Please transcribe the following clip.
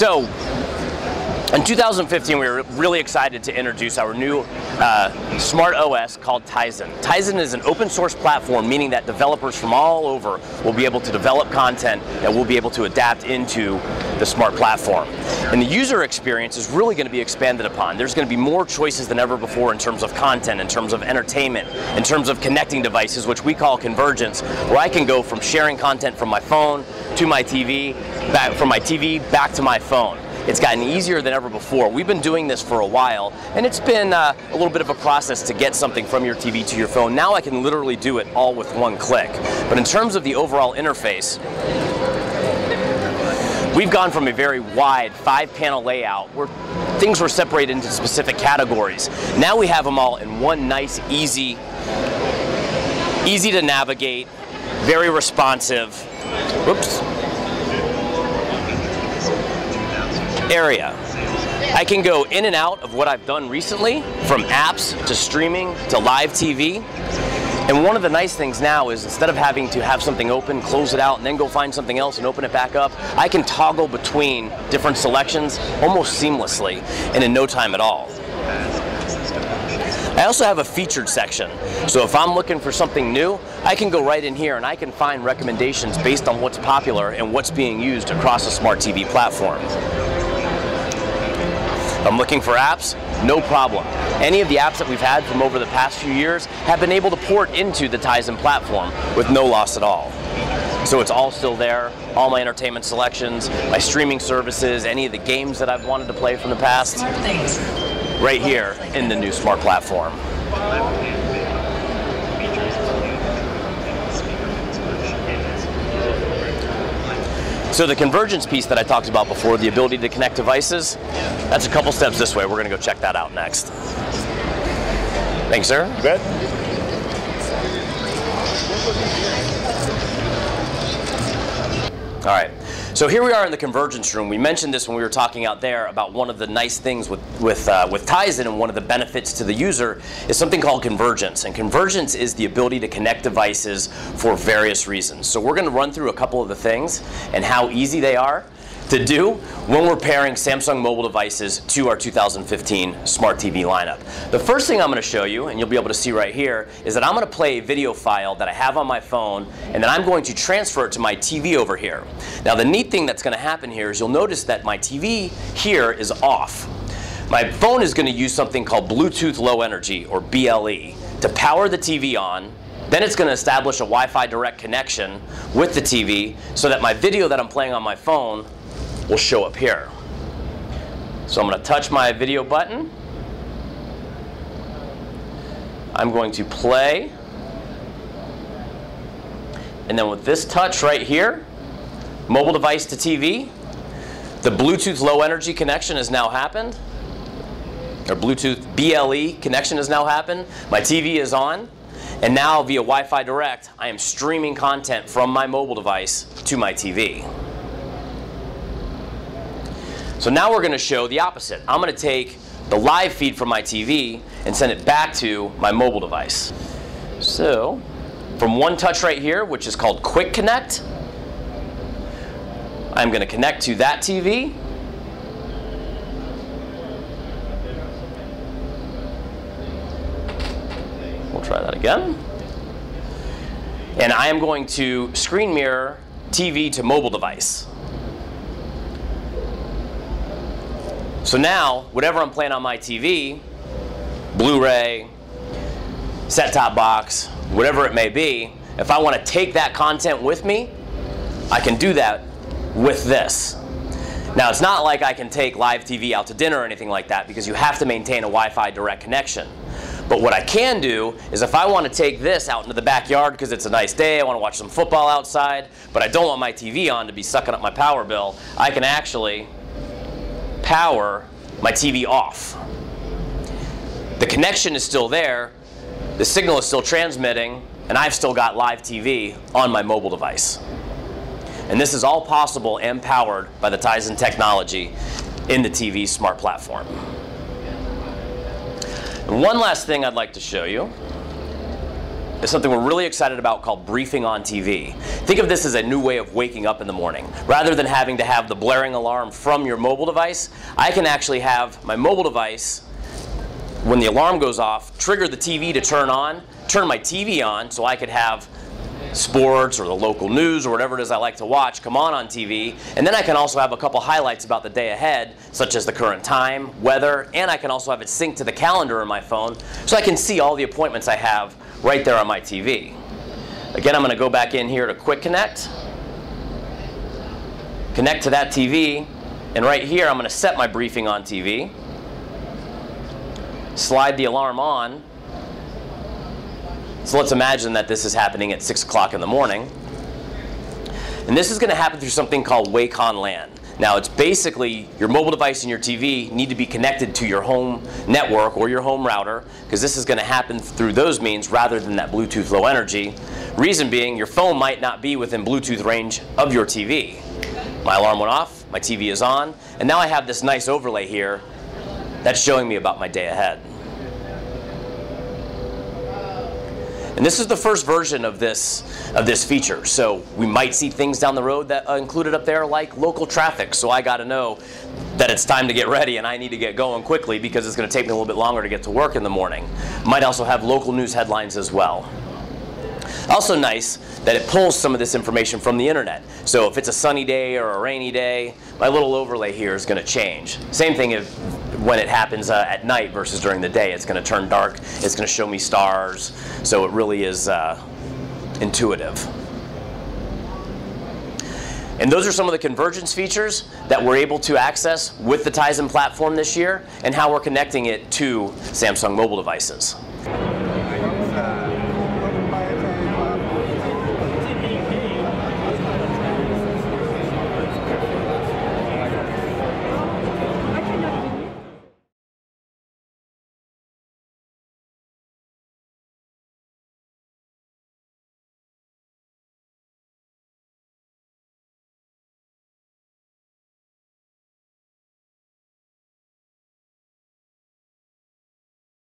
So, in 2015, we were really excited to introduce our new uh, smart OS called Tizen. Tizen is an open source platform, meaning that developers from all over will be able to develop content that we'll be able to adapt into the smart platform. And the user experience is really going to be expanded upon. There's going to be more choices than ever before in terms of content, in terms of entertainment, in terms of connecting devices, which we call convergence, where I can go from sharing content from my phone to my TV, back from my TV back to my phone. It's gotten easier than ever before. We've been doing this for a while, and it's been uh, a little bit of a process to get something from your TV to your phone. Now I can literally do it all with one click. But in terms of the overall interface, We've gone from a very wide five panel layout where things were separated into specific categories. Now we have them all in one nice, easy, easy to navigate, very responsive, whoops, area. I can go in and out of what I've done recently, from apps to streaming to live TV. And one of the nice things now is instead of having to have something open, close it out, and then go find something else and open it back up, I can toggle between different selections almost seamlessly and in no time at all. I also have a featured section. So if I'm looking for something new, I can go right in here and I can find recommendations based on what's popular and what's being used across a smart TV platform. I'm looking for apps, no problem. Any of the apps that we've had from over the past few years have been able to port into the Tizen platform with no loss at all. So it's all still there, all my entertainment selections, my streaming services, any of the games that I've wanted to play from the past, right here in the new smart platform. So the convergence piece that I talked about before, the ability to connect devices, that's a couple steps this way. We're going to go check that out next. Thanks, sir. You bet. All right. So here we are in the convergence room. We mentioned this when we were talking out there about one of the nice things with with uh, with Tizen and one of the benefits to the user is something called convergence. And convergence is the ability to connect devices for various reasons. So we're going to run through a couple of the things and how easy they are to do when we're pairing Samsung mobile devices to our 2015 smart TV lineup. The first thing I'm going to show you, and you'll be able to see right here, is that I'm going to play a video file that I have on my phone, and then I'm going to transfer it to my TV over here. Now the neat thing that's going to happen here is you'll notice that my TV here is off. My phone is going to use something called Bluetooth Low Energy, or BLE, to power the TV on, then it's going to establish a Wi-Fi direct connection with the TV so that my video that I'm playing on my phone will show up here. So I'm going to touch my video button. I'm going to play. And then with this touch right here, mobile device to TV, the Bluetooth low energy connection has now happened. Or Bluetooth BLE connection has now happened. My TV is on. And now via Wi-Fi Direct, I am streaming content from my mobile device to my TV. So now we're going to show the opposite. I'm going to take the live feed from my TV and send it back to my mobile device. So from one touch right here, which is called Quick Connect, I'm going to connect to that TV. We'll try that again. And I am going to screen mirror TV to mobile device. So now, whatever I'm playing on my TV, Blu-ray, set-top box, whatever it may be, if I want to take that content with me, I can do that with this. Now, it's not like I can take live TV out to dinner or anything like that because you have to maintain a Wi-Fi direct connection. But what I can do is if I want to take this out into the backyard because it's a nice day, I want to watch some football outside, but I don't want my TV on to be sucking up my power bill, I can actually power my TV off. The connection is still there, the signal is still transmitting, and I've still got live TV on my mobile device. And this is all possible and powered by the Tizen technology in the TV smart platform. And one last thing I'd like to show you is something we're really excited about called briefing on TV. Think of this as a new way of waking up in the morning. Rather than having to have the blaring alarm from your mobile device, I can actually have my mobile device, when the alarm goes off, trigger the TV to turn on, turn my TV on so I could have sports or the local news or whatever it is I like to watch come on on TV. And then I can also have a couple highlights about the day ahead, such as the current time, weather, and I can also have it synced to the calendar on my phone so I can see all the appointments I have right there on my TV. Again, I'm going to go back in here to Quick Connect, connect to that TV, and right here I'm going to set my briefing on TV, slide the alarm on, so let's imagine that this is happening at 6 o'clock in the morning. And this is going to happen through something called Wake on LAN. Now it's basically your mobile device and your TV need to be connected to your home network or your home router because this is going to happen through those means rather than that Bluetooth low energy. Reason being your phone might not be within Bluetooth range of your TV. My alarm went off, my TV is on, and now I have this nice overlay here that's showing me about my day ahead. And this is the first version of this, of this feature. So we might see things down the road that are included up there like local traffic. So I got to know that it's time to get ready and I need to get going quickly because it's going to take me a little bit longer to get to work in the morning. Might also have local news headlines as well. Also nice that it pulls some of this information from the internet. So if it's a sunny day or a rainy day, my little overlay here is going to change. Same thing if when it happens uh, at night versus during the day. It's going to turn dark. It's going to show me stars. So it really is uh, intuitive. And those are some of the convergence features that we're able to access with the Tizen platform this year and how we're connecting it to Samsung mobile devices.